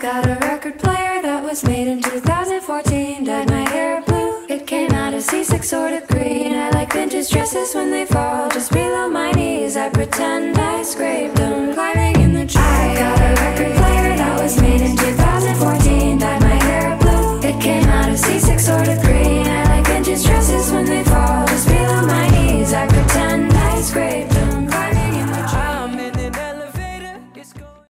got a record player that was made in 2014. Dyed my hair blue, it came out a C6 sort of green. I like vintage dresses when they fall just below my knees. I pretend I scraped them